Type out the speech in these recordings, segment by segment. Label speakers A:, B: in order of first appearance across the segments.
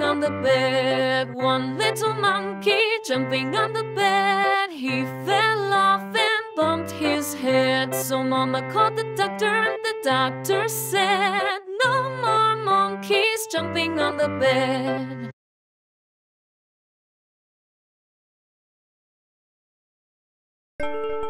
A: jumping on the bed. One little monkey jumping on the bed. He fell off and bumped his head. So Mama called the doctor, and the doctor said, No more monkeys jumping on the bed. The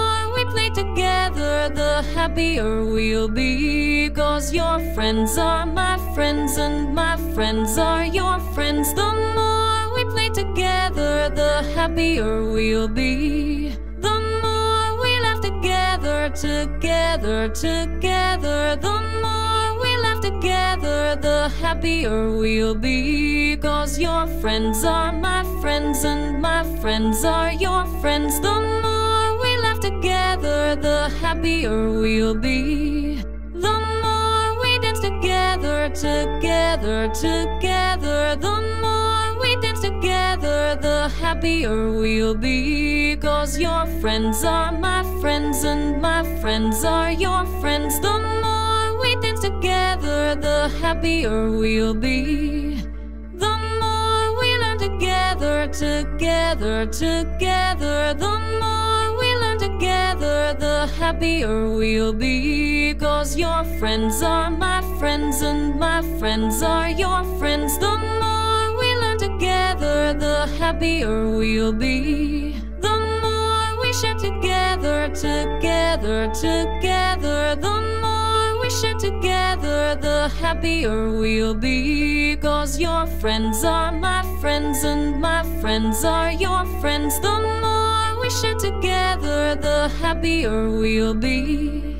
A: together, the happier we'll be. Cause your friends are my friends, and my friends are your friends. The more we play together, the happier we'll be. The more we laugh together, together, together, the more we laugh together, the happier we'll be. Cause your friends are my friends, and my friends are your friends. The more happier we'll be. The more we dance together, together, together, the more we dance together, the happier we'll be. Cause your friends are my friends, and my friends are your friends. The more we dance together, the happier we'll be. The more we learn together, together, together, the happier we'll be. Cause your friends are my friends, and my friends are your friends. The more we learn together, the happier we'll be. The more we share together, together, together, the more we share together, the happier we'll be. Cause your friends are my friends, and my friends are your friends. The more share together, the happier we'll be.